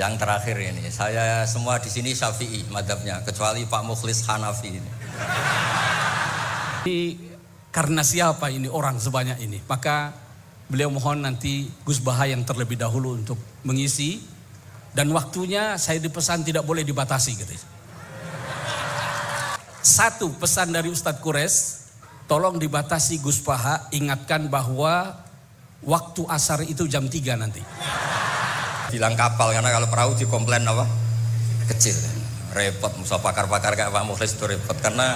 Yang terakhir ini, saya semua di sini Syafi'i madhabnya, kecuali Pak Mukhlis Hanafi ini. Ini karena siapa ini orang sebanyak ini? Maka beliau mohon nanti Gus Baha yang terlebih dahulu untuk mengisi dan waktunya saya dipesan tidak boleh dibatasi gitu. Satu pesan dari Ustadz Kures, tolong dibatasi Gus Baha, ingatkan bahwa waktu asar itu jam 3 nanti. Bilang kapal karena kalau perahu dikomplain apa? Kecil. Repot musa pakar-pakar kayak Pak Mukhlis itu repot karena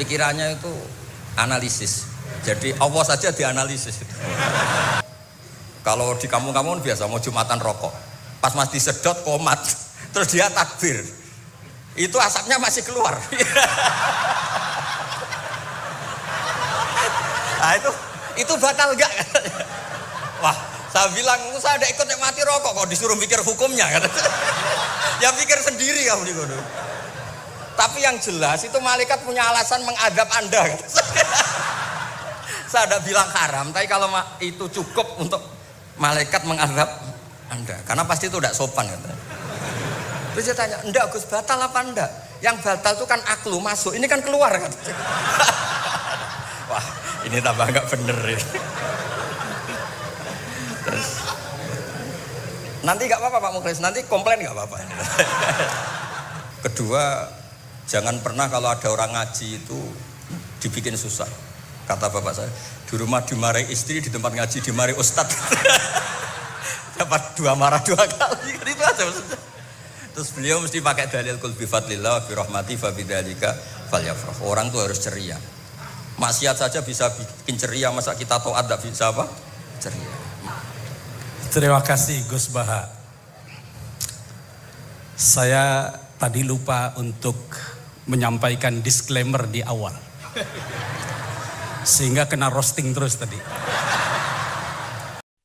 pikirannya itu analisis. Jadi Allah saja dianalisis. Kalau di kampung-kampung biasa mau jumatan rokok. Pas mas disedot komat, terus dia takbir. Itu asapnya masih keluar. nah itu itu batal gak? Wah, saya bilang saya ada ikut mati rokok kok disuruh mikir hukumnya ya pikir sendiri kamu di. Tapi yang jelas itu malaikat punya alasan mengadab Anda. saya tidak bilang haram, tapi kalau itu cukup untuk malaikat mengadab Anda, karena pasti itu tidak sopan kata. Terus saya tanya, enggak Gus batal apa enggak? Yang batal itu kan aklu masuk, ini kan keluar kan. Wah, ini tambah enggak bener ya. Nanti nggak apa-apa Pak Mukhlis, nanti komplain nggak apa-apa. Kedua, jangan pernah kalau ada orang ngaji itu dibikin susah. Kata bapak saya, di rumah dimarahi istri, di tempat ngaji dimarahi ustadz. Dapat dua marah dua kali, kan itu aja maksudnya. Terus beliau mesti pakai dalil kul bifadlillah fi rahmati fa bidzalika falyafrah. Orang tuh harus ceria. Maksiat saja bisa bikin ceria, masa kita taat tidak bisa apa? Ceria. Terima kasih Gus Baha. Saya tadi lupa untuk menyampaikan disclaimer di awal. Sehingga kena roasting terus tadi.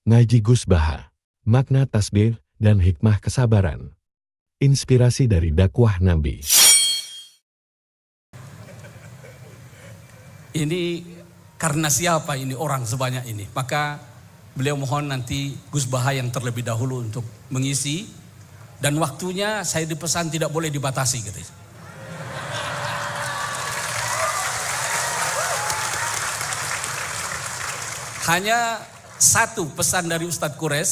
Ngaji Gus Baha, makna tasbih dan hikmah kesabaran. Inspirasi dari dakwah Nabi. Ini karena siapa ini orang sebanyak ini? Maka beliau mohon nanti Gus Baha yang terlebih dahulu untuk mengisi dan waktunya saya dipesan tidak boleh dibatasi gitu. Hanya satu pesan dari Ustadz Kures,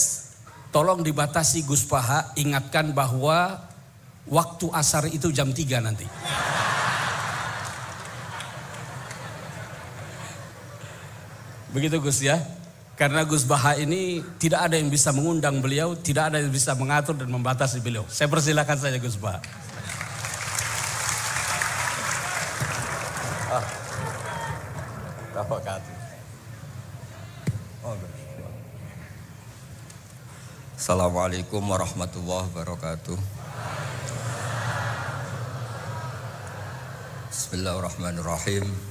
tolong dibatasi Gus Paha, ingatkan bahwa waktu asar itu jam 3 nanti. Begitu Gus ya. Karena Gus Baha ini tidak ada yang bisa mengundang beliau, tidak ada yang bisa mengatur dan membatasi beliau. Saya persilakan saja Gus Baha. Ah. Oh, Assalamualaikum warahmatullahi wabarakatuh. Bismillahirrahmanirrahim.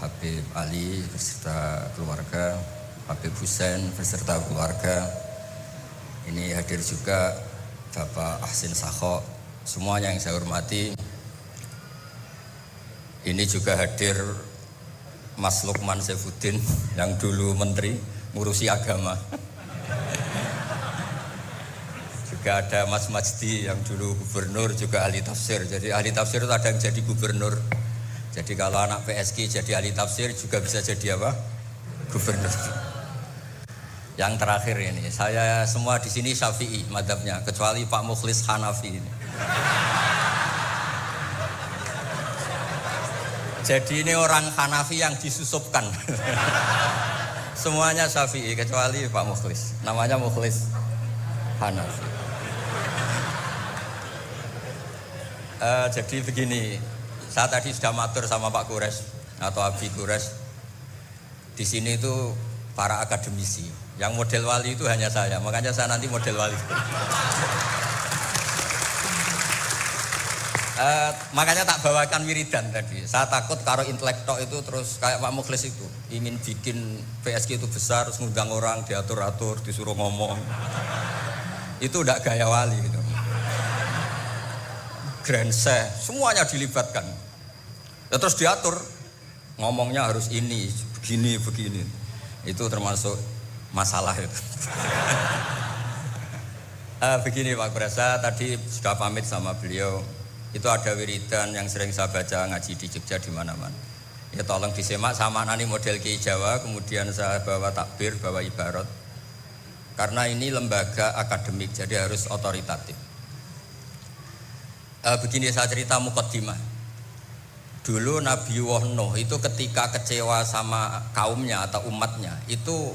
Habib Ali beserta keluarga, Habib Husain beserta keluarga. Ini hadir juga Bapak Ahsin Sakho, semuanya yang saya hormati. Ini juga hadir Mas Lukman Saifuddin yang dulu menteri ngurusi agama. juga ada Mas Majdi yang dulu gubernur juga ahli tafsir. Jadi ahli tafsir itu ada yang jadi gubernur. Jadi kalau anak PSG jadi ahli tafsir juga bisa jadi apa? Gubernur. Yang terakhir ini, saya semua di sini Syafi'i madhabnya, kecuali Pak Mukhlis Hanafi ini. Jadi ini orang Hanafi yang disusupkan. Semuanya Syafi'i kecuali Pak Mukhlis. Namanya Mukhlis Hanafi. Uh, jadi begini, saya tadi sudah matur sama Pak Kures atau Abi Kures. Di sini itu para akademisi Yang model wali itu hanya saya, makanya saya nanti model wali. Uh, makanya tak bawakan wiridan tadi. Saya takut kalau intelektual itu terus kayak Pak Mukhlis itu ingin bikin PSG itu besar, terus ngundang orang diatur-atur, disuruh ngomong. Itu udah gaya wali gitu. Grand semuanya dilibatkan. Ya, terus diatur, ngomongnya harus ini, begini, begini. Itu termasuk masalah itu. uh, begini Pak Kurasa, tadi sudah pamit sama beliau itu ada wiridan yang sering saya baca ngaji di Jogja di mana-mana. Ya tolong disemak sama nani model Ki Jawa, kemudian saya bawa takbir, bawa ibarat. Karena ini lembaga akademik, jadi harus otoritatif. E, begini saya cerita mukaddimah. Dulu Nabi Nuh itu ketika kecewa sama kaumnya atau umatnya, itu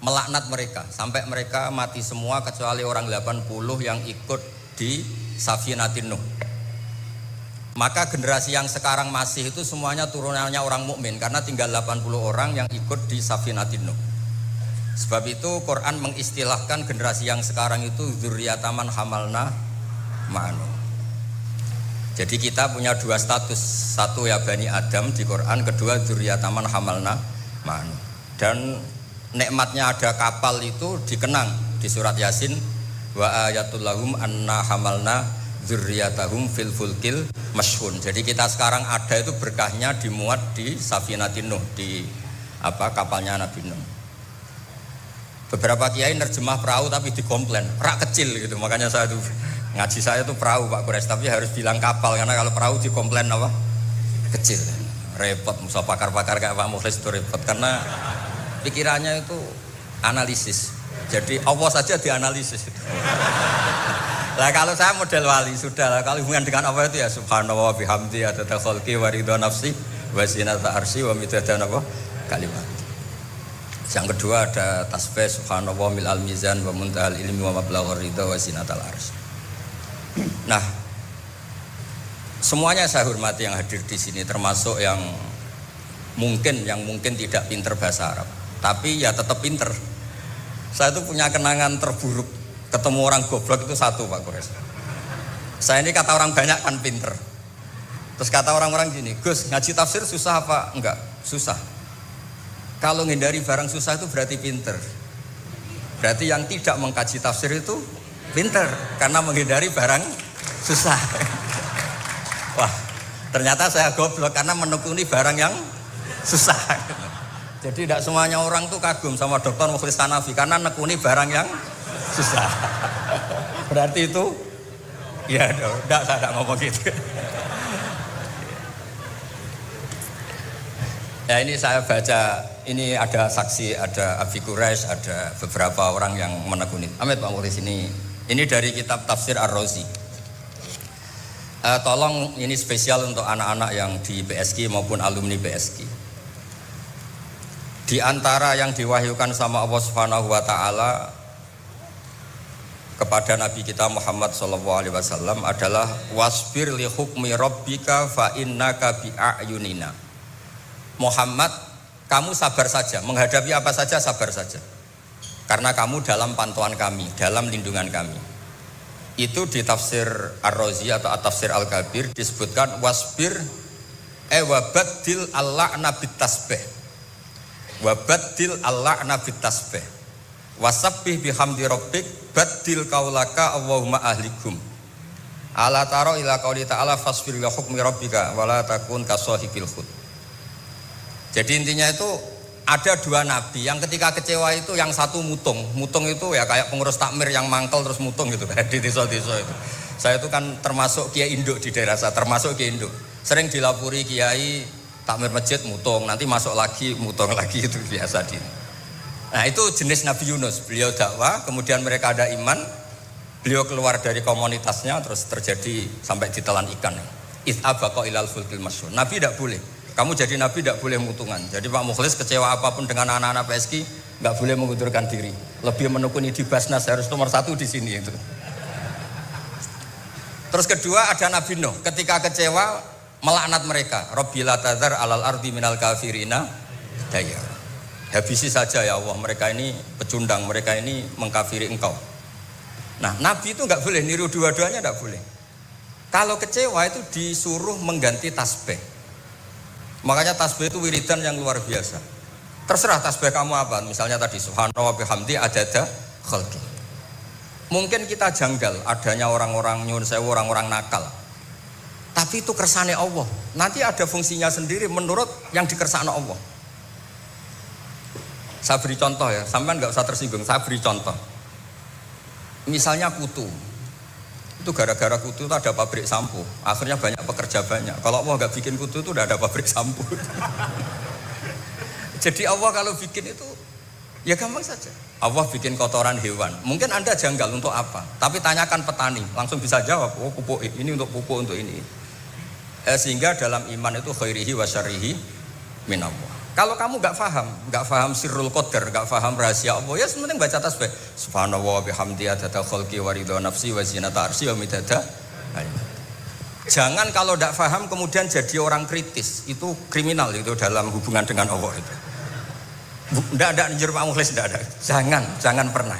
melaknat mereka sampai mereka mati semua kecuali orang 80 yang ikut di Safinatin Nuh. Maka generasi yang sekarang masih itu semuanya turunannya orang mukmin karena tinggal 80 orang yang ikut di Safinatin Nuh. Sebab itu Quran mengistilahkan generasi yang sekarang itu zuriataman hamalna ma'anu. Jadi kita punya dua status, satu ya Bani Adam di Quran, kedua zuriataman hamalna ma'anu. Dan nikmatnya ada kapal itu dikenang di surat Yasin wa ayatul lahum anna hamalna zurriyatahum fil fulkil masyhun. Jadi kita sekarang ada itu berkahnya dimuat di Safinatin Nuh di apa kapalnya Nabi Nuh. Beberapa kiai nerjemah perahu tapi dikomplain, rak kecil gitu. Makanya saya tuh ngaji saya tuh perahu Pak Kures tapi harus bilang kapal karena kalau perahu dikomplain apa? Kecil. Repot musa pakar-pakar kayak Pak Mukhlis itu repot karena pikirannya itu analisis. Jadi Allah saja dianalisis. Lah kalau saya model wali sudah lah. Kalau hubungan dengan apa itu ya subhanallah bihamdi ada khalqi wa ridha nafsi wa zinata arsy wa midada apa kalimat. Yang kedua ada tasbih subhanallah mil al mizan wa muntahal ilmi wa mablagh ridha wa zinatal arsy. Nah, semuanya saya hormati yang hadir di sini termasuk yang mungkin yang mungkin tidak pinter bahasa Arab, tapi ya tetap pinter. Saya itu punya kenangan terburuk ketemu orang goblok itu satu Pak Kures saya ini kata orang banyak kan pinter. Terus kata orang-orang gini Gus ngaji tafsir susah apa? Enggak susah. Kalau menghindari barang susah itu berarti pinter. Berarti yang tidak mengkaji tafsir itu pinter karena menghindari barang susah wah ternyata saya goblok karena menekuni barang yang susah jadi tidak semuanya orang tuh kagum sama dokter Mukhlis Tanafi karena nekuni barang yang susah. Berarti itu ya enggak saya enggak ngomong gitu. Ya ini saya baca, ini ada saksi, ada Abi Quraisy, ada beberapa orang yang menekuni. Amit Pak Mulis ini, ini dari kitab Tafsir Ar-Razi. Uh, tolong ini spesial untuk anak-anak yang di BSK maupun alumni BSK. Di antara yang diwahyukan sama Allah Subhanahu wa taala kepada Nabi kita Muhammad Alaihi Wasallam adalah wasbir li hukmi rabbika fa innaka bi ayunina. Muhammad, kamu sabar saja, menghadapi apa saja sabar saja. Karena kamu dalam pantauan kami, dalam lindungan kami. Itu di tafsir Ar-Razi atau tafsir Al-Kabir disebutkan wasbir e wabadil Allah nabi tasbih. Wabadil Allah nabi tasbih. Wasabbih bihamdi rabbik badil kaulaka Allahumma ahlikum. Ala taro ila qauli ta'ala fasbir li hukmi rabbika wala takun kasahibil khut. Jadi intinya itu ada dua nabi yang ketika kecewa itu yang satu mutung. Mutung itu ya kayak pengurus takmir yang mangkel terus mutung gitu kayak di desa-desa itu. Saya itu kan termasuk kiai induk di daerah saya, termasuk kiai induk. Sering dilapuri kiai takmir masjid mutung, nanti masuk lagi mutung lagi itu biasa di Nah itu jenis Nabi Yunus. Beliau dakwah, kemudian mereka ada iman, beliau keluar dari komunitasnya, terus terjadi sampai ditelan ikan. It'abako ilal fulkil masyur. Nabi tidak boleh. Kamu jadi Nabi tidak boleh mutungan. Jadi Pak Mukhlis kecewa apa pun dengan anak-anak PSK, nggak boleh mengundurkan diri. Lebih menekuni di Basnas harus nomor satu di sini itu. Terus kedua ada Nabi Nuh. Ketika kecewa melaknat mereka. Robbila tazar alal ardi minal kafirina daya. Habisi saja ya Allah, mereka ini pecundang, mereka ini mengkafiri engkau. Nah, Nabi itu nggak boleh niru dua-duanya nggak boleh. Kalau kecewa itu disuruh mengganti tasbih. Makanya tasbih itu wiridan yang luar biasa. Terserah tasbih kamu apa, misalnya tadi subhanallah bihamdi adada khalqi. Mungkin kita janggal adanya orang-orang nyun sewu, orang-orang nakal. Tapi itu kersane Allah. Nanti ada fungsinya sendiri menurut yang dikersane Allah. Saya beri contoh ya, sampean nggak usah tersinggung. Saya beri contoh. Misalnya kutu, itu gara-gara kutu itu ada pabrik sampo. Akhirnya banyak pekerja banyak. Kalau Allah nggak bikin kutu itu udah ada pabrik sampo. Jadi Allah kalau bikin itu ya gampang saja. Allah bikin kotoran hewan. Mungkin Anda janggal untuk apa? Tapi tanyakan petani, langsung bisa jawab. Oh pupuk ini untuk pupuk untuk ini. Eh, sehingga dalam iman itu khairihi wa syarihi minallah. Kalau kamu nggak paham, nggak paham sirrul qadar, nggak paham rahasia Allah, ya sementing baca tasbih. Subhanallah bihamdi adada khalqi wa nafsi wa zinata arsi wa. Jangan kalau tidak paham kemudian jadi orang kritis, itu kriminal itu dalam hubungan dengan Allah itu. Tidak ada Pak Mukhlis, tidak ada. Jangan, jangan pernah.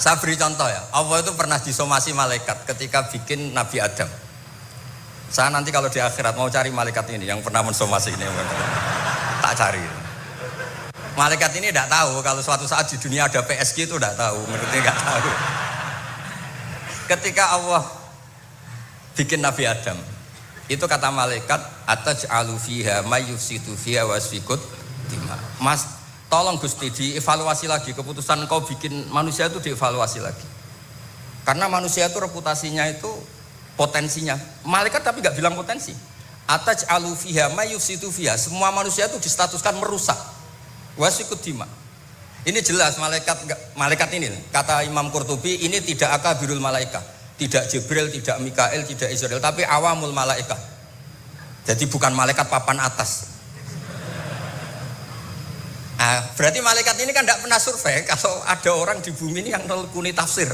Saya beri contoh ya, Allah itu pernah disomasi malaikat ketika bikin Nabi Adam. Saya nanti kalau di akhirat mau cari malaikat ini yang pernah mensomasi ini. Tak cari. Malaikat ini tidak tahu kalau suatu saat di dunia ada PSG itu tidak tahu, menurutnya nggak tahu. Ketika Allah bikin Nabi Adam, itu kata malaikat ataj alufiha mayusitu fiha wasfikut Mas Tolong Gusti dievaluasi lagi keputusan kau bikin manusia itu dievaluasi lagi. Karena manusia itu reputasinya itu potensinya. Malaikat tapi nggak bilang potensi. Ataj alufiha mayusitu fiha. Semua manusia itu distatuskan merusak. Wasikut dima. Ini jelas malaikat malaikat ini kata Imam Qurtubi ini tidak akabirul malaikat. Tidak Jibril, tidak Mikael, tidak Israel, tapi awamul malaikat. Jadi bukan malaikat papan atas. Nah, berarti malaikat ini kan tidak pernah survei kalau ada orang di bumi ini yang nelkuni tafsir.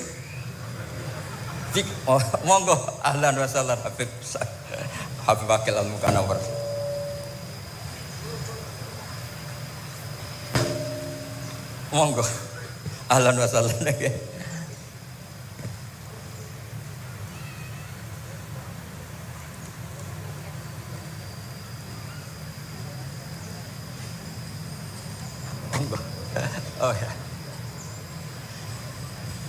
Oh, monggo ahlan wa sallam Habib Habib Wakil Al Mukanawar. Monggo ahlan wa sallam Oh ya.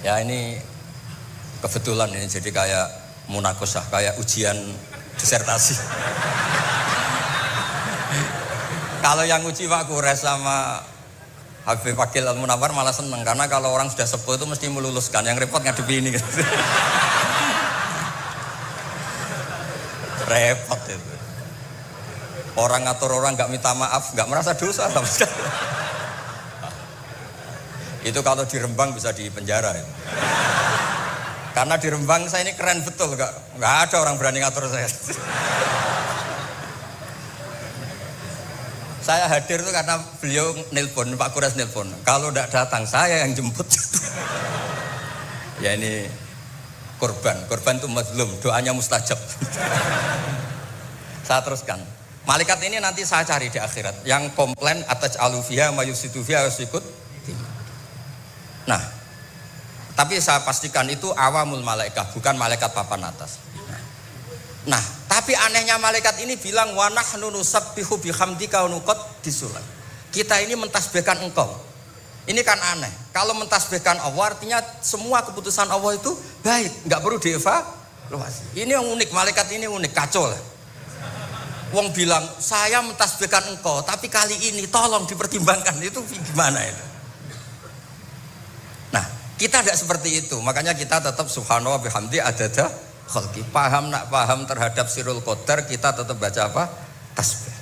Ya ini kebetulan ini jadi kayak munakosah, kayak ujian disertasi. kalau yang uji Pak sama Habib Wakil Al Munawar malah seneng karena kalau orang sudah sepuh itu mesti meluluskan. Yang repot ngadepi ini. repot itu. Orang ngatur orang nggak minta maaf, nggak merasa dosa sama sekali. Itu kalau di Rembang bisa di penjara. Karena di Rembang saya ini keren betul, nggak nggak ada orang berani ngatur saya. saya hadir itu karena beliau nelpon, Pak Kures nelpon. Kalau tidak datang saya yang jemput. ya ini korban, korban itu mazlum, doanya mustajab. saya teruskan. Malaikat ini nanti saya cari di akhirat. Yang komplain atas alufia mayusitufia harus ikut Nah, tapi saya pastikan itu awamul malaikat, bukan malaikat papan atas. Nah, tapi anehnya malaikat ini bilang wa nahnu nusabbihu bihamdika wa disulat. Kita ini mentasbihkan engkau. Ini kan aneh. Kalau mentasbihkan Allah artinya semua keputusan Allah itu baik, nggak perlu dievaluasi. Ini yang unik, malaikat ini unik, kacau lah. Wong bilang, saya mentasbihkan engkau, tapi kali ini tolong dipertimbangkan. Itu gimana itu? Kita tidak seperti itu, makanya kita tetap subhanallah bihamdi adada khalqi. Paham nak paham terhadap sirul qadar, kita tetap baca apa? Tasbih.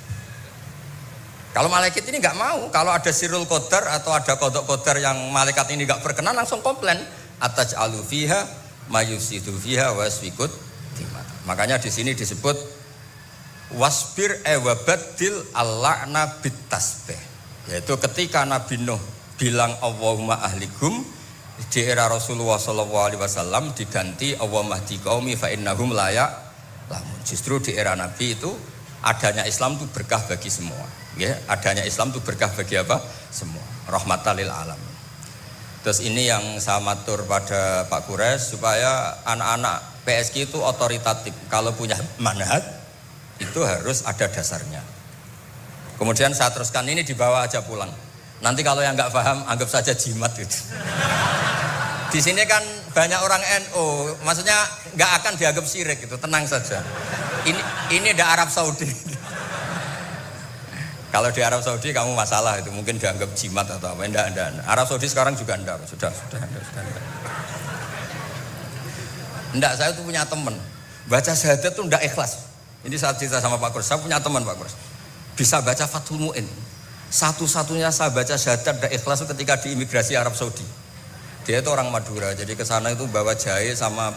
Kalau malaikat ini nggak mau, kalau ada sirul qadar atau ada kodok qadar yang malaikat ini nggak berkenan langsung komplain. Ataj alufiha mayusidu fiha wasfikut Makanya di sini disebut wasbir ewabadil nabi tasbih. Yaitu ketika Nabi Nuh bilang Allahumma ahlikum di era Rasulullah Shallallahu Alaihi Wasallam diganti Allah mahdi kaumi fa innahum layak lamun justru di era Nabi itu adanya Islam itu berkah bagi semua ya adanya Islam itu berkah bagi apa semua. Rahmatalil alam. Terus ini yang saya matur pada Pak Kures supaya anak-anak PSG itu otoritatif. Kalau punya manhat itu harus ada dasarnya. Kemudian saya teruskan ini dibawa aja pulang. Nanti kalau yang nggak paham anggap saja jimat gitu. Di sini kan banyak orang NU, maksudnya nggak akan dianggap syirik gitu, tenang saja. Ini ini ada Arab Saudi. Kalau di Arab Saudi kamu masalah itu mungkin dianggap jimat atau apa. Enggak, enggak, enggak. Arab Saudi sekarang juga enggak. Sudah, sudah, enggak, sudah, enggak. Enggak, saya tuh punya teman. Baca syahadat tuh enggak ikhlas. Ini saat cerita sama Pak Kurs. Saya punya teman Pak Kurs. Bisa baca Fathul Mu'in. Satu-satunya saya baca syahadat enggak ikhlas itu ketika di imigrasi Arab Saudi. Dia itu orang Madura. Jadi ke sana itu bawa jahe sama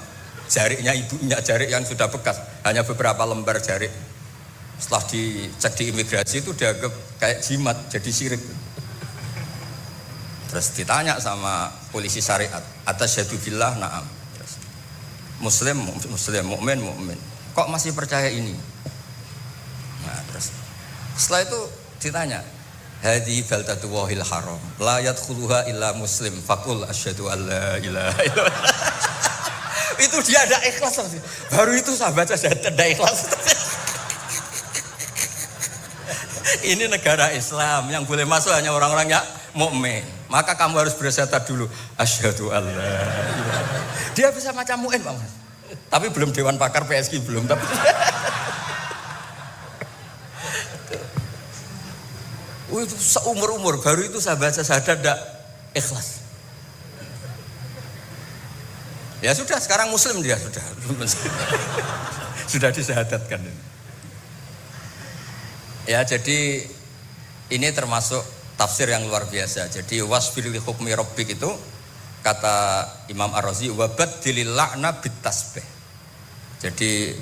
jariknya ibunya, jarik yang sudah bekas. Hanya beberapa lembar jarik setelah dicek di imigrasi itu dianggap kayak jimat jadi sirik terus ditanya sama polisi syariat atas syadu billah naam muslim muslim mukmin mukmin kok masih percaya ini nah terus setelah itu ditanya hadi baldatu wahil haram la yadkhuluha illa muslim fakul asyhadu alla ilaha itu dia ada ikhlas baru itu saya baca ada ikhlas ini negara Islam yang boleh masuk hanya orang-orang yang mukmin. Maka kamu harus bersyahadat dulu. Asyhadu Allah. Dia bisa macam Pak Mas. Tapi belum dewan pakar PSG belum. Tapi Itu seumur-umur baru itu saya baca sadar tidak ikhlas. Ya sudah, sekarang muslim dia sudah. sudah disahadatkan. Ya, jadi ini termasuk tafsir yang luar biasa. Jadi wasfir li hukmi rabbik itu kata Imam Ar-Razi wabat dililakna bitasbih. Jadi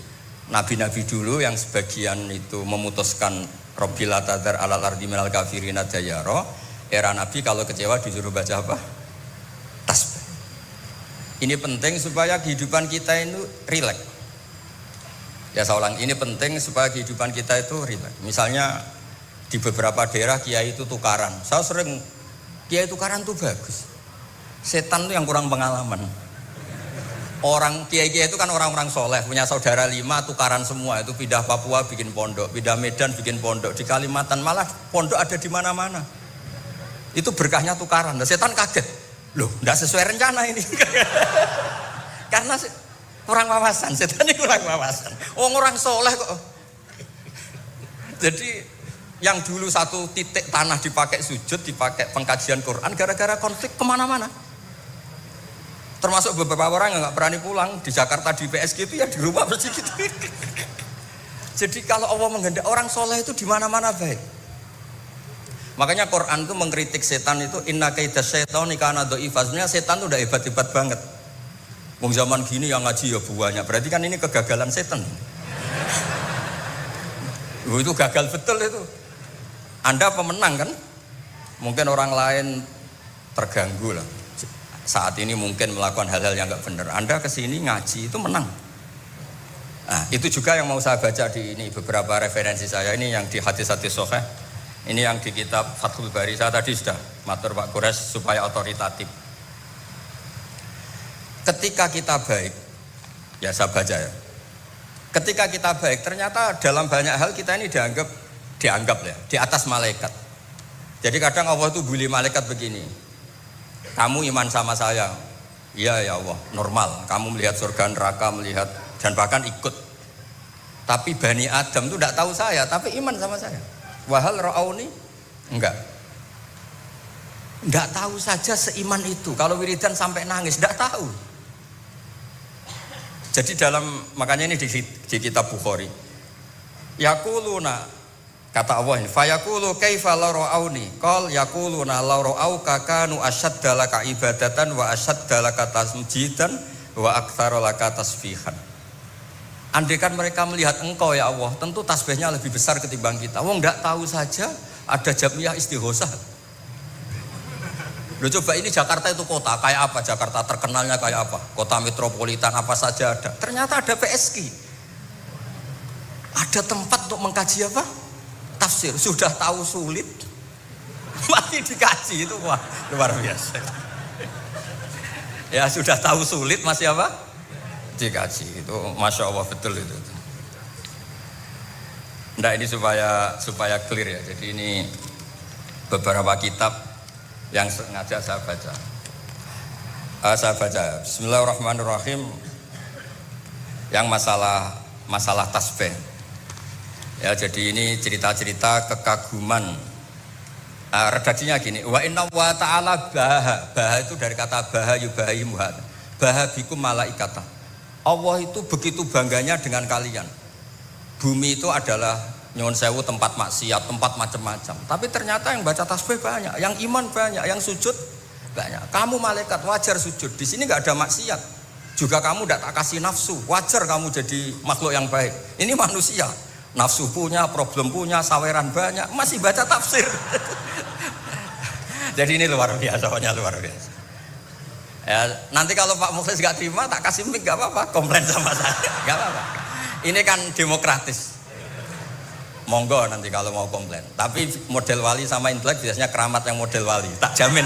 nabi-nabi dulu yang sebagian itu memutuskan Rabbil tadar alal ardi minal kafirina dayaro era nabi kalau kecewa disuruh baca apa? Tasbih. Ini penting supaya kehidupan kita itu rileks. Ya saya ulang, ini penting supaya kehidupan kita itu rileks. Misalnya di beberapa daerah kiai itu tukaran. Saya sering kiai tukaran itu bagus. Setan itu yang kurang pengalaman. Orang kiai-kiai itu kan orang-orang soleh, punya saudara lima tukaran semua itu pindah Papua bikin pondok, pindah Medan bikin pondok, di Kalimantan malah pondok ada di mana-mana. Itu berkahnya tukaran. Nah, setan kaget, loh, tidak sesuai rencana ini. Karena kurang wawasan, setan ini kurang wawasan. Oh orang soleh kok. Jadi yang dulu satu titik tanah dipakai sujud, dipakai pengkajian Quran, gara-gara konflik ke mana-mana. Termasuk beberapa orang yang nggak berani pulang di Jakarta di PSG itu ya di rumah bersih gitu. Jadi kalau Allah menghendak orang soleh itu di mana-mana baik. Makanya Quran itu mengkritik setan itu inna kaidah setan kana dhaifah. Sebenarnya setan itu udah hebat-hebat banget. Wong zaman gini yang ngaji ya banyak. Berarti kan ini kegagalan setan. Itu gagal betul itu. Anda pemenang kan? Mungkin orang lain terganggu lah. Saat ini mungkin melakukan hal-hal yang nggak benar. Anda ke sini ngaji itu menang. Nah, itu juga yang mau saya baca di ini beberapa referensi saya ini yang di hadis-hadis soheh. Ini yang di kitab Fathul Bari saya tadi sudah matur Pak Kures supaya otoritatif. Ketika kita baik, ya saya baca ya. Ketika kita baik, ternyata dalam banyak hal kita ini dianggap dianggap ya di atas malaikat. Jadi kadang Allah itu bully malaikat begini. Kamu iman sama saya. Iya ya Allah, normal. Kamu melihat surga neraka, melihat dan bahkan ikut. Tapi Bani Adam itu tidak tahu saya, tapi iman sama saya. Wahal ra'auni? Enggak. Enggak tahu saja seiman itu. Kalau wiridan sampai nangis, enggak tahu. Jadi dalam makanya ini di, di kitab Bukhari. Yakuluna kata Allah fayaqulu kaifa la ra'auni qal yaquluna la ra'auka kanu ashadda laka ibadatan wa ashadda laka tasjidan wa aktsara laka tasfihan Andai kan mereka melihat engkau ya Allah, tentu tasbihnya lebih besar ketimbang kita. Wong enggak tahu saja ada jamiah istighosah. Loh coba ini Jakarta itu kota, kayak apa Jakarta terkenalnya kayak apa? Kota metropolitan apa saja ada. Ternyata ada PSG. Ada tempat untuk mengkaji apa? Tafsir. Sudah tahu sulit. masih dikaji itu wah luar biasa. ya sudah tahu sulit masih apa? Dikaji itu masya Allah betul itu. Nah ini supaya supaya clear ya. Jadi ini beberapa kitab yang sengaja saya baca. Uh, saya baca. Bismillahirrahmanirrahim. Yang masalah masalah tasbih. Ya jadi ini cerita-cerita kekaguman. Uh, redaksinya gini, wa inna wa ta'ala baha. Baha itu dari kata baha yubahi muhad. Baha bikum malaikata. Allah itu begitu bangganya dengan kalian. Bumi itu adalah nyuwun sewu tempat maksiat, tempat macam-macam. Tapi ternyata yang baca tasbih banyak, yang iman banyak, yang sujud banyak. Kamu malaikat wajar sujud. Di sini nggak ada maksiat. Juga kamu tidak tak kasih nafsu. Wajar kamu jadi makhluk yang baik. Ini manusia nafsu punya, problem punya, saweran banyak, masih baca tafsir. Jadi ini luar biasa, pokoknya luar biasa. Ya, nanti kalau Pak Mukhlis gak terima, tak kasih mic gak apa-apa, komplain sama saya, gak apa-apa. Ini kan demokratis. Monggo nanti kalau mau komplain. Tapi model wali sama intelek biasanya keramat yang model wali, tak jamin.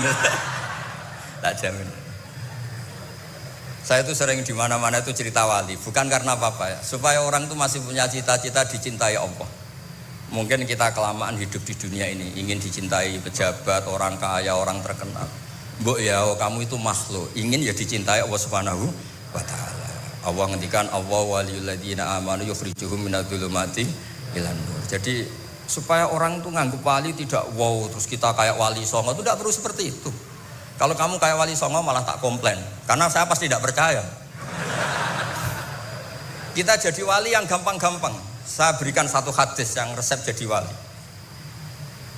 tak jamin. Saya itu sering di mana-mana itu cerita wali, bukan karena apa-apa ya, supaya orang itu masih punya cita-cita dicintai Allah. Mungkin kita kelamaan hidup di dunia ini, ingin dicintai pejabat, orang kaya, orang terkenal. Bu ya, oh, kamu itu makhluk, ingin ya dicintai Allah Subhanahu wa taala. Allah ngendikan Allah waliul ladina amanu yukhrijuhum minadz-dzulumati ilan nur. Jadi supaya orang itu nganggap wali tidak wow terus kita kayak wali songo itu tidak perlu seperti itu. Kalau kamu kayak wali songo malah tak komplain. Karena saya pasti tidak percaya. Kita jadi wali yang gampang-gampang. Saya berikan satu hadis yang resep jadi wali.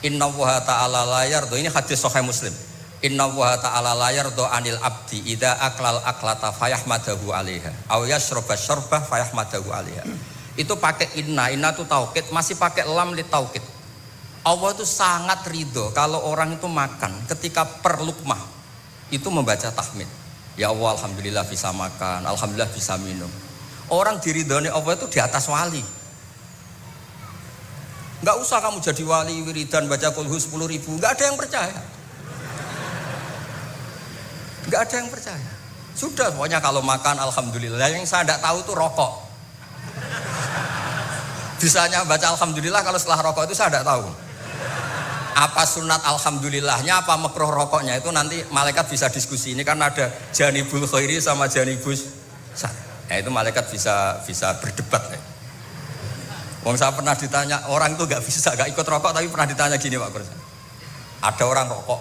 Inna wuha ta'ala layar ini hadis sohai muslim. Inna wuha ta'ala layar do anil abdi ida aklal aklata fayahmadahu alaiha. Aw yashroba syarbah fayahmadahu alaiha. Itu pakai inna, inna itu taukid, masih pakai lam li taukid. Allah itu sangat ridho kalau orang itu makan ketika per lukmah itu membaca tahmid. Ya Allah Alhamdulillah bisa makan, Alhamdulillah bisa minum. Orang diridhoni Allah itu di atas wali. Enggak usah kamu jadi wali wiridan baca kulhu 10 ribu, enggak ada yang percaya. Enggak ada yang percaya. Sudah pokoknya kalau makan Alhamdulillah. Yang saya tidak tahu itu rokok. Bisanya baca Alhamdulillah kalau setelah rokok itu saya tidak tahu apa sunat alhamdulillahnya apa makruh rokoknya itu nanti malaikat bisa diskusi ini kan ada janibul khairi sama janibus ya itu malaikat bisa bisa berdebat ya. Wong saya pernah ditanya orang itu gak bisa gak ikut rokok tapi pernah ditanya gini Pak Kursa. Ada orang rokok.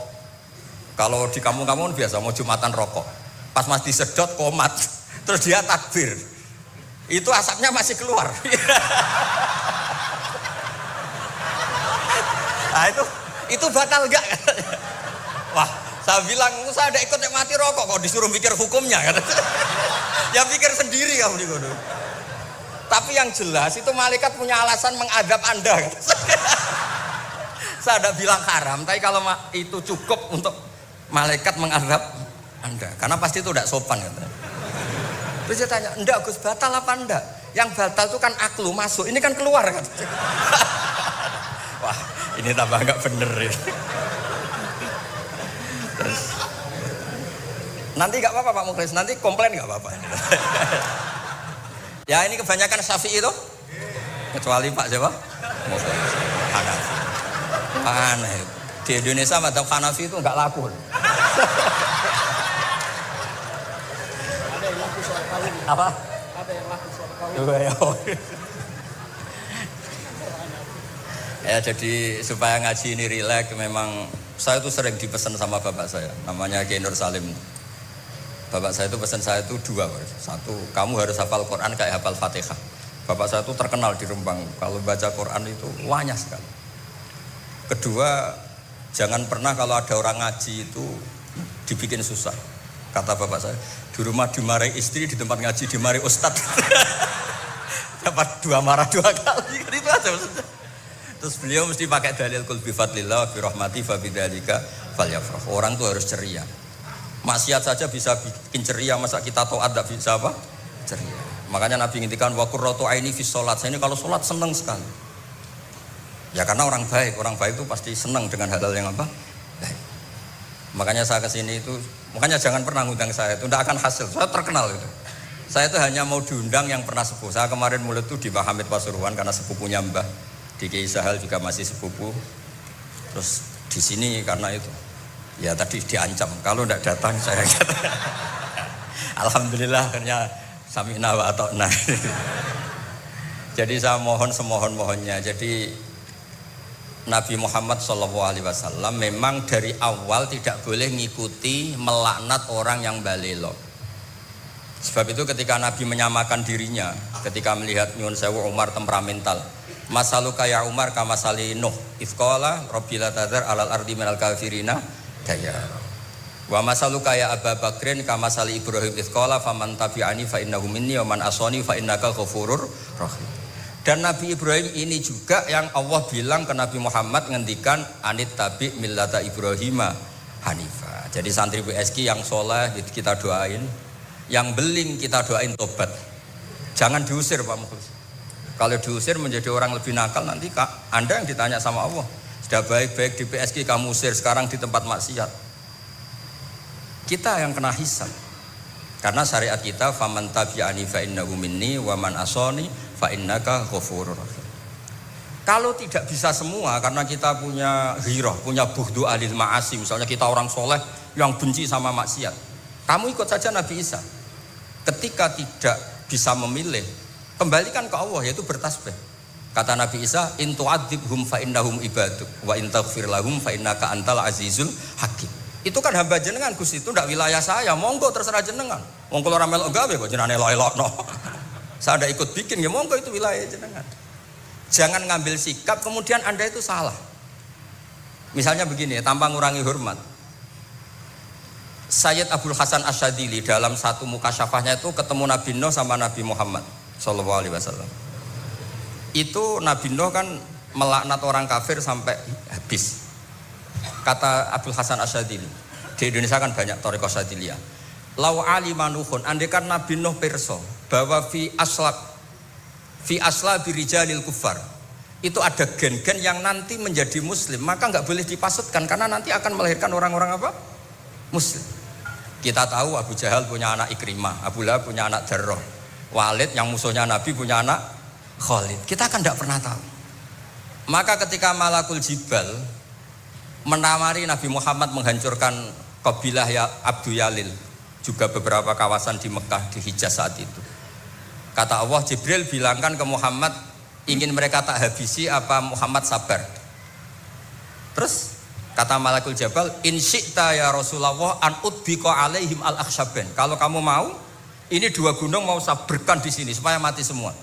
Kalau di kampung-kampung biasa mau jumatan rokok. Pas mas disedot komat, terus dia takbir. Itu asapnya masih keluar. nah itu itu batal gak? Wah, saya bilang saya ada ikut mati rokok kok disuruh mikir hukumnya ya pikir sendiri kamu di. Tapi yang jelas itu malaikat punya alasan mengadab Anda. saya ada bilang haram, tapi kalau itu cukup untuk malaikat mengadab Anda, karena pasti itu tidak sopan kata. Terus saya tanya, enggak Gus batal apa enggak? Yang batal itu kan aklu masuk, ini kan keluar kan. Wah, ini tambah nggak bener ya. Terus, nanti nggak apa-apa Pak Mukhlis, nanti komplain nggak apa-apa. ya ini kebanyakan Syafi'i itu, kecuali Pak siapa? Hanafi. Aneh. Di Indonesia madhab Hanafi itu nggak laku. Apa? Ada yang laku soal kawin. Ya jadi supaya ngaji ini rileks memang saya itu sering dipesan sama bapak saya namanya Kiai Salim. Bapak saya itu pesan saya itu dua, satu kamu harus hafal Quran kayak hafal Fatihah. Bapak saya itu terkenal di Rembang kalau baca Quran itu wanya sekali. Kedua jangan pernah kalau ada orang ngaji itu dibikin susah. Kata bapak saya di rumah dimarahi istri di tempat ngaji dimarahi ustad. Dapat dua marah dua kali itu aja maksudnya. Terus beliau mesti pakai dalil kul bi fadlillah bi rahmati fa bidzalika falyafrah. Orang tuh harus ceria. Maksiat saja bisa bikin ceria, masa kita taat tidak bisa apa? Ceria. Makanya Nabi ngintikan wa qurratu aini fi salat. Saya ini kalau salat senang sekali. Ya karena orang baik, orang baik itu pasti senang dengan hal-hal yang apa? Makanya saya ke sini itu, makanya jangan pernah ngundang saya itu, tidak akan hasil. Saya terkenal itu. Saya itu hanya mau diundang yang pernah sepuh. Saya kemarin mulut itu di Mbah Pasuruan karena sepupunya Mbah. Di Kiai Sahal juga masih sepupu. Terus di sini karena itu. Ya tadi diancam, kalau tidak datang saya kata. Alhamdulillah akhirnya samina wa nah. Jadi saya mohon semohon-mohonnya. Jadi Nabi Muhammad SAW memang dari awal tidak boleh mengikuti melaknat orang yang balelo. Sebab itu ketika Nabi menyamakan dirinya, ketika melihat Nyun Sewu Umar temperamental, masalu kaya Umar kamasali Nuh, ifkola Robbila tadar alal ardi minal kafirina daya. Wa masalu kaya Abu Bakrin kamasali Ibrahim ifkola faman tabi'ani fa innahu minni wa man asoni fa innaka ghafurur rahim. Dan Nabi Ibrahim ini juga yang Allah bilang ke Nabi Muhammad ngendikan anit tabi millata Ibrahim Hanifah. Jadi santri BSK yang soleh kita doain, yang beling kita doain tobat. Jangan diusir Pak Mukhlis. Kalau diusir menjadi orang lebih nakal nanti kak, Anda yang ditanya sama Allah. Sudah baik-baik di PSK kamu usir, sekarang di tempat maksiat. Kita yang kena hisab. Karena syariat kita faman tabi'ani fa innahu minni wa man asani fa innaka ghafurur rahim. Kalau tidak bisa semua karena kita punya hirah, punya buhdu alil ma'asi, misalnya kita orang soleh yang benci sama maksiat. Kamu ikut saja Nabi Isa. Ketika tidak bisa memilih, kembalikan ke Allah yaitu bertasbih. Kata Nabi Isa, "In tu'adzibhum fa innahum ibaduk wa in taghfir lahum fa innaka antal azizul hakim." Itu kan hamba jenengan Gus itu tidak wilayah saya, monggo terserah jenengan. Wong kula ora melok gawe kok jenengan elok-elokno. Saya ada ikut bikin, ya monggo itu wilayah jenengan. Jangan ngambil sikap kemudian Anda itu salah. Misalnya begini, tanpa ngurangi hormat. Sayyid Abdul Hasan Asyadili dalam satu muka syafahnya itu ketemu Nabi Nuh sama Nabi Muhammad Sallallahu Alaihi Wasallam. Itu Nabi Nuh kan melaknat orang kafir sampai habis. Kata Abdul Hasan Asyadili. Di Indonesia kan banyak Toriko Asyadiliyah. Lau alimanuhun, andekan Nabi Nuh perso bahwa fi aslab fi asla birijalil kufar itu ada gen-gen yang nanti menjadi muslim maka nggak boleh dipasutkan karena nanti akan melahirkan orang-orang apa muslim kita tahu Abu Jahal punya anak Ikrimah Abu Lahab punya anak Darroh Walid yang musuhnya Nabi punya anak Khalid kita kan tidak pernah tahu maka ketika Malakul Jibal menamari Nabi Muhammad menghancurkan kabilah ya Abdul Yalil juga beberapa kawasan di Mekah di Hijaz saat itu Kata Allah Jibril bilangkan ke Muhammad ingin mereka tak habisi apa Muhammad sabar. Terus kata Malakul Jabal insyikta ya Rasulullah an udbiko alaihim al akshaben. Kalau kamu mau ini dua gunung mau sabarkan di sini supaya mati semua.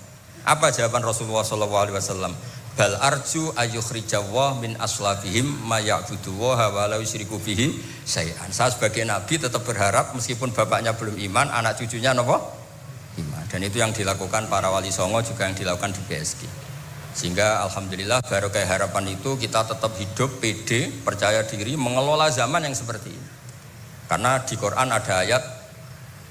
Apa jawaban Rasulullah SAW? Bal arju ayukhrijawah min aslafihim ma ya'budu wa la yusyriku bihi sayan. Saya sebagai nabi tetap berharap meskipun bapaknya belum iman, anak cucunya nopo iman. Dan itu yang dilakukan para wali songo juga yang dilakukan di PSG. Sehingga alhamdulillah baru kayak harapan itu kita tetap hidup pede, percaya diri, mengelola zaman yang seperti ini. Karena di Quran ada ayat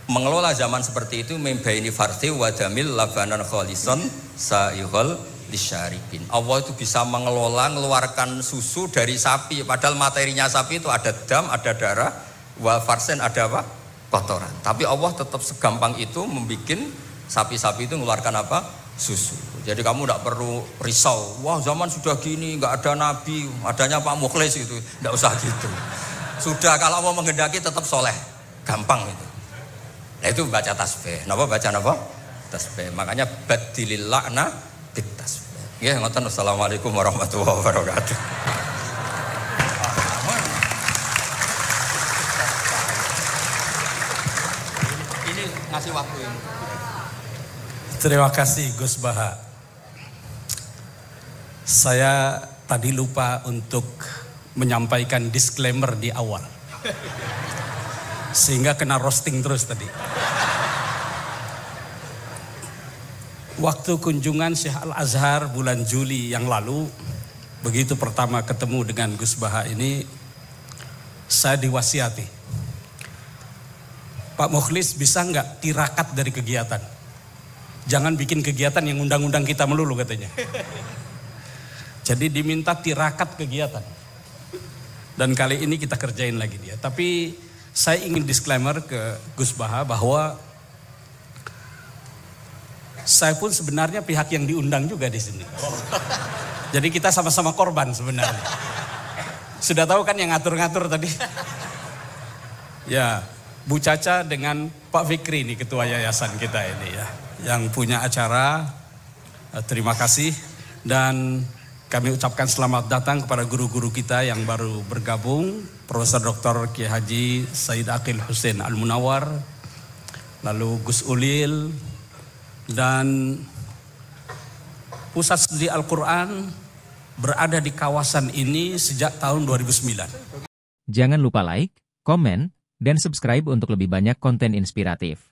mengelola zaman seperti itu membaini farti wadamil labanan kholison saihol disyaribin. Allah itu bisa mengelola, mengeluarkan susu dari sapi. Padahal materinya sapi itu ada dam, ada darah, wa farsen ada apa? kotoran. Tapi Allah tetap segampang itu membuat sapi-sapi itu mengeluarkan apa? Susu. Jadi kamu tidak perlu risau. Wah zaman sudah gini, nggak ada nabi, adanya Pak Mukhlis itu, tidak usah gitu. Sudah kalau mau menghendaki tetap soleh, gampang itu. Nah itu baca tasbih. Napa baca napa? Tasbih. Makanya badilillah na tasbih. Ya, ngoten. Assalamualaikum warahmatullahi wabarakatuh. ngasih waktu ini. Terima kasih Gus Baha. Saya tadi lupa untuk menyampaikan disclaimer di awal. Sehingga kena roasting terus tadi. Waktu kunjungan Syekh Al-Azhar bulan Juli yang lalu, begitu pertama ketemu dengan Gus Baha ini, saya diwasiati Pak Mukhlis bisa nggak tirakat dari kegiatan? Jangan bikin kegiatan yang undang-undang kita melulu katanya. Jadi diminta tirakat kegiatan. Dan kali ini kita kerjain lagi dia. Tapi saya ingin disclaimer ke Gus Baha bahwa saya pun sebenarnya pihak yang diundang juga di sini. Jadi kita sama-sama korban sebenarnya. Sudah tahu kan yang ngatur-ngatur tadi? Ya, Bu Caca dengan Pak Fikri ini ketua yayasan kita ini ya. Yang punya acara, eh, terima kasih. Dan kami ucapkan selamat datang kepada guru-guru kita yang baru bergabung. Profesor Dr. Kiai Haji Said Akil Hussein Al-Munawar. Lalu Gus Ulil. Dan Pusat Studi Al-Quran berada di kawasan ini sejak tahun 2009. Jangan lupa like, komen, dan subscribe untuk lebih banyak konten inspiratif.